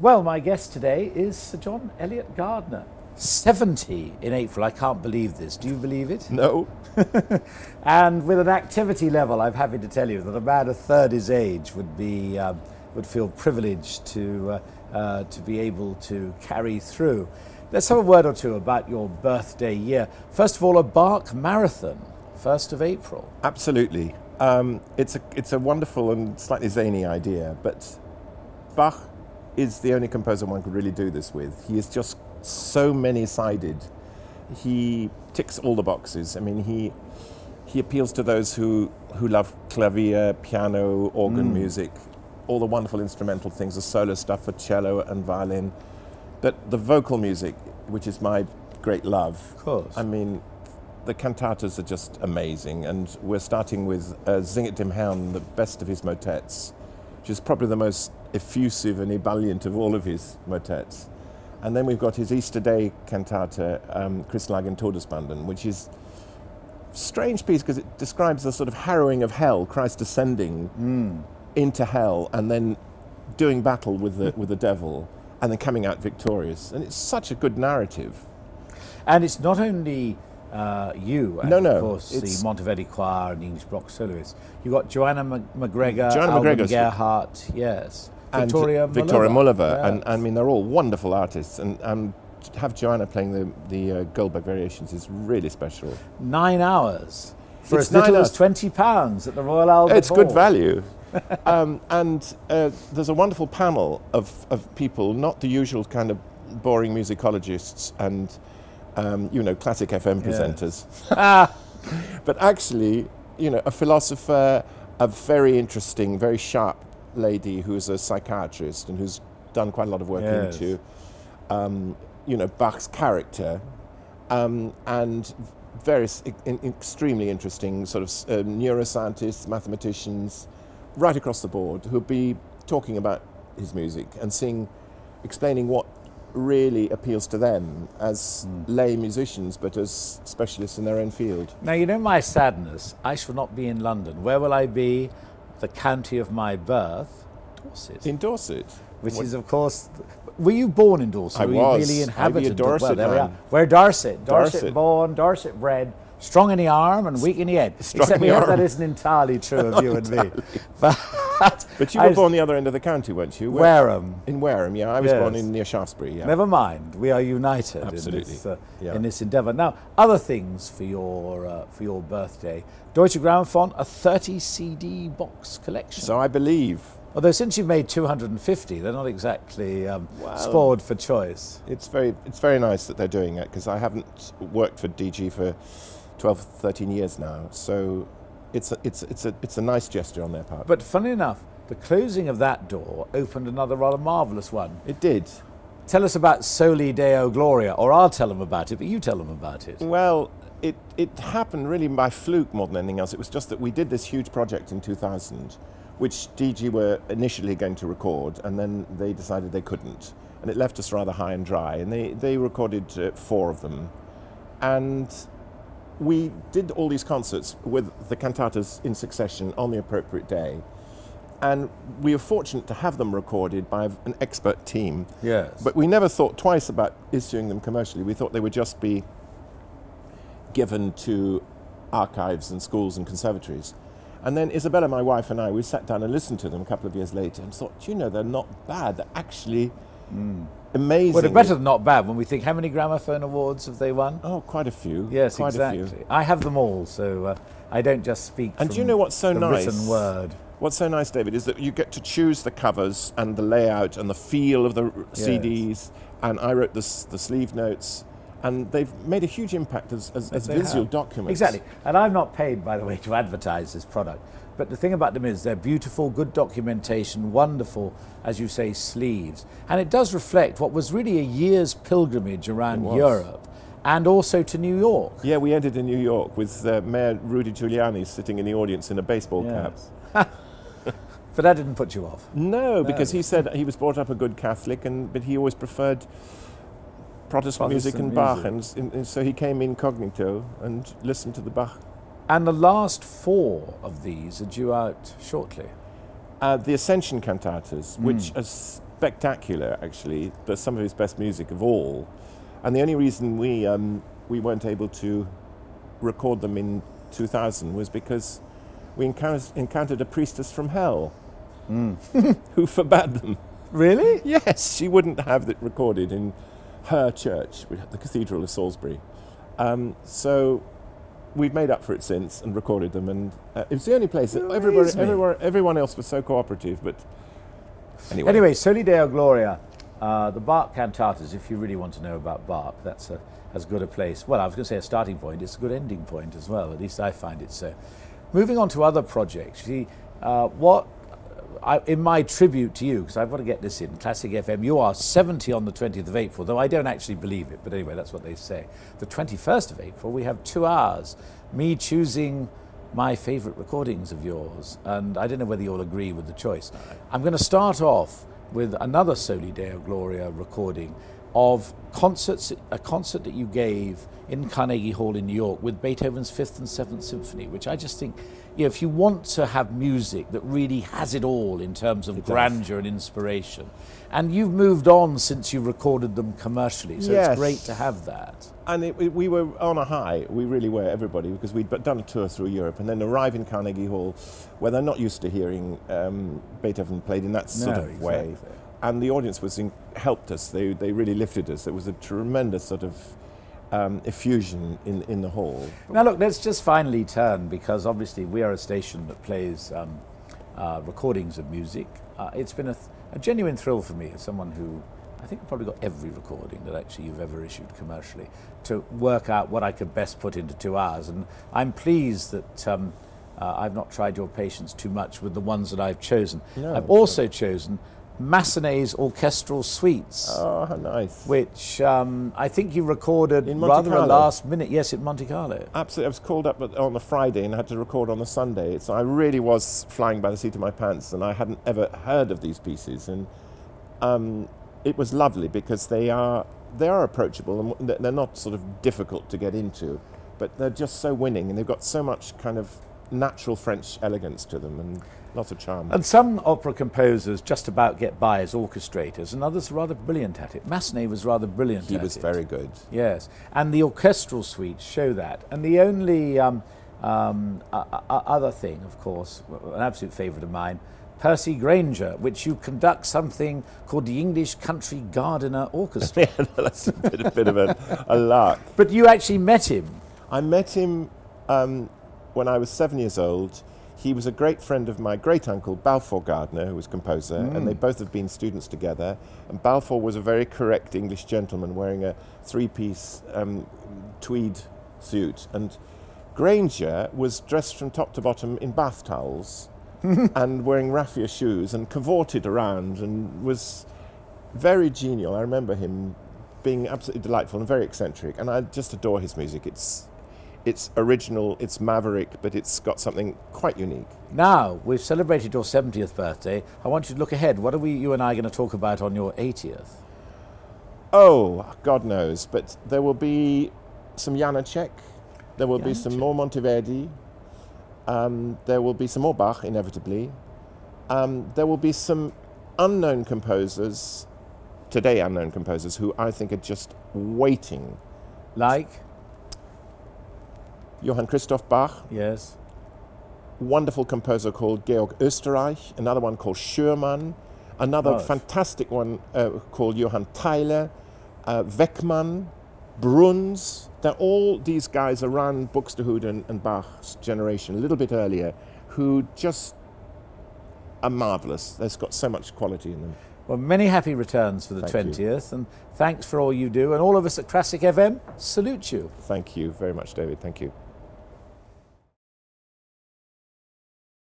Well, my guest today is Sir John Eliot Gardiner. 70 in April. I can't believe this. Do you believe it? No. and with an activity level, I'm happy to tell you that a man a third his age would be um, would feel privileged to uh, uh, to be able to carry through. Let's have a word or two about your birthday year. First of all, a Bach marathon, first of April. Absolutely. Um, it's a it's a wonderful and slightly zany idea, but Bach is the only composer one could really do this with. He is just so many-sided. He ticks all the boxes. I mean, he he appeals to those who who love clavier, piano, organ mm. music, all the wonderful instrumental things, the solo stuff for cello and violin, but the vocal music, which is my great love. Of course. I mean, the cantatas are just amazing, and we're starting with uh, dem Herrn, the best of his motets, which is probably the most effusive and ebullient of all of his motets. And then we've got his Easter Day cantata, um, Christ lag in Todesbanden, which is a strange piece because it describes the sort of harrowing of hell, Christ descending mm. into hell and then doing battle with the, with the devil and then coming out victorious. And it's such a good narrative. And it's not only uh, you, and no, no, of course, the Monteverdi Choir and the English Baroque soloists. You've got Joanna MacGregor, Joanna MacGregor, Gerhardt, yes. Viktoria and Viktoria Mullova, yes. and I mean they're all wonderful artists, and, and have Joanna playing the the uh, Goldberg variations is really special. Nine hours for it's as little as twenty pounds at the Royal Albert It's Hall. good value. um, and uh, there's a wonderful panel of, of people, not the usual kind of boring musicologists and um, you know classic FM presenters, but actually you know a philosopher, a very interesting, very sharp lady who's a psychiatrist and who's done quite a lot of work yes. into, um, you know, Bach's character, um, and various in, extremely interesting sort of uh, neuroscientists, mathematicians, right across the board, who'll be talking about his music and seeing, explaining what really appeals to them as mm. lay musicians, but as specialists in their own field. Now, you know my sadness. I shall not be in London. Where will I be? The county of my birth, Dorset. In Dorset? Which what? is, of course, were you born in Dorset? I were was. You really inhabited Dorset well, we. We're Dorset. Dorset. Dorset born, Dorset bred, strong in the arm and weak in the head. Strong Except in the arm. that isn't entirely true of you and me. But, but you were born the other end of the county, weren't you? Where, Wareham. In Wareham, yeah. I was yes. born in near Shaftesbury, yeah. Never mind. We are united Absolutely. in this, uh, yeah. in this endeavour. Now, other things for your, uh, for your birthday. Deutsche Grammophon, a 30 CD box collection. So I believe. Although since you've made 250, they're not exactly um, well, spoiled for choice. It's very, it's very nice that they're doing it because I haven't worked for DG for 12, 13 years now. So it's a, it's, it's, a, it's a nice gesture on their part. But funny enough, the closing of that door opened another rather marvellous one. It did. Tell us about Soli Deo Gloria, or I'll tell them about it, but you tell them about it. Well, it, it happened really by fluke more than anything else. It was just that we did this huge project in 2000, which DG were initially going to record, and then they decided they couldn't. And it left us rather high and dry. And they, they recorded uh, four of them. And we did all these concerts with the cantatas in succession on the appropriate day. And we were fortunate to have them recorded by an expert team. Yes. But we never thought twice about issuing them commercially. We thought they would just be given to archives and schools and conservatories. And then Isabella, my wife, and I, we sat down and listened to them a couple of years later and thought, you know, they're not bad. They're actually mm amazing. Well, they're better than not bad when we think how many gramophone awards have they won? Oh, quite a few. Yes, quite exactly. I have them all, so uh, I don't just speak. And do you know what's so nice? Written word. What's so nice, David, is that you get to choose the covers and the layout and the feel of the yes. CDs. And I wrote the, the sleeve notes and they've made a huge impact as, as, as visual have. documents. Exactly. And I'm not paid, by the way, to advertise this product. But the thing about them is they're beautiful, good documentation, wonderful, as you say, sleeves. And it does reflect what was really a year's pilgrimage around Europe and also to New York. Yeah, we ended in New York with uh, Mayor Rudy Giuliani sitting in the audience in a baseball yes. cap. but that didn't put you off. No, because he said he was brought up a good Catholic, and but he always preferred Protestant, Protestant music and music. Bach, and, and, so he came incognito and listened to the Bach and the last four of these are due out shortly. Uh, the Ascension cantatas, mm. which, are spectacular, actually. There's some of his best music of all. And the only reason we, um, we weren't able to record them in 2000 was because we encountered, encountered a priestess from hell who forbade them. Really? Yes, she wouldn't have it recorded in her church, the Cathedral of Salisbury. Um, so we've made up for it since and recorded them, and uh, it was the only place that everybody, everywhere, everyone else was so cooperative. But anyway, Anyway, Soli Deo Gloria, uh, the Bach cantatas, if you really want to know about Bach, that's a, as good a place. Well, I was going to say a starting point, it's a good ending point as well, at least I find it so. Moving on to other projects, see, uh, what, I, in my tribute to you, because I've got to get this in, Classic FM, you are 70 on the 20th of April, though I don't actually believe it, but anyway, that's what they say. The 21st of April, we have two hours, me choosing my favourite recordings of yours, and I don't know whether you'll agree with the choice. I'm going to start off with another Soli Deo Gloria recording of concerts, a concert that you gave in Carnegie Hall in New York with Beethoven's Fifth and Seventh Symphony, which I just think, you know, if you want to have music that really has it all in terms of grandeur and inspiration, and you've moved on since you recorded them commercially, so Yes. it's great to have that. and it, it- we were on a high. We really were, everybody, because we'd done a tour through Europe and then arrive in Carnegie Hall, where they're not used to hearing um, Beethoven played in that sort No, of way. And the audience was in, helped us. They, they really lifted us. There was a tremendous sort of um, effusion in, in the hall. Now, look, let's just finally turn because obviously we are a station that plays um, uh, recordings of music. Uh, it's been a, th- a genuine thrill for me as someone who I think I've probably got every recording that actually you've ever issued commercially to work out what I could best put into two hours. And I'm pleased that um, uh, I've not tried your patience too much with the ones that I've chosen. No, I've also chosen Massenet's orchestral suites Oh, nice. which um, I think you recorded rather a last minute. Yes, in Monte Carlo. Absolutely. I was called up on the Friday and had to record on the Sunday. So I really was flying by the seat of my pants, and I hadn't ever heard of these pieces. And um, it was lovely because they are they are approachable and they're not sort of difficult to get into, but they're just so winning, and they've got so much kind of natural French elegance to them and lots of charm. And some opera composers just about get by as orchestrators, and others are rather brilliant at it. Massenet was rather brilliant he was it. very good. Yes, and the orchestral suites show that. And the only um, um, other thing, of course, an absolute favourite of mine, Percy Grainger, which you conduct something called the English Country Gardiner Orchestra. yeah, that's a bit, a bit of a, a lark. but you actually met him. I met him um, when I was seven years old. He was a great friend of my great uncle, Balfour Gardiner, who was composer, and they both have been students together. And Balfour was a very correct English gentleman wearing a three piece um, tweed suit. And Grainger was dressed from top to bottom in bath towels and wearing raffia shoes and cavorted around and was very genial. I remember him being absolutely delightful and very eccentric, and I just adore his music. It's it's original, it's maverick, but it's got something quite unique. Now, we've celebrated your 70th birthday. I want you to look ahead. What are we, you and I, going to talk about on your 80th? Oh, God knows, but there will be some Janacek, there will be some more Monteverdi, um, there will be some more Bach, inevitably. Um, there will be some unknown composers, today unknown composers, who I think are just waiting. Like? Johann Christoph Bach, Yes. wonderful composer called Georg Österreich, another one called Schürmann, another fantastic one uh, called Johann Theile, uh, Weckmann, Bruhns. They're all these guys around Buxtehude and, Bach's generation, a little bit earlier, who just are marvelous. They've got so much quality in them. Well, many happy returns for the Thank you. 20th, and thanks for all you do. And all of us at Classic FM salute you. Thank you very much, David. Thank you.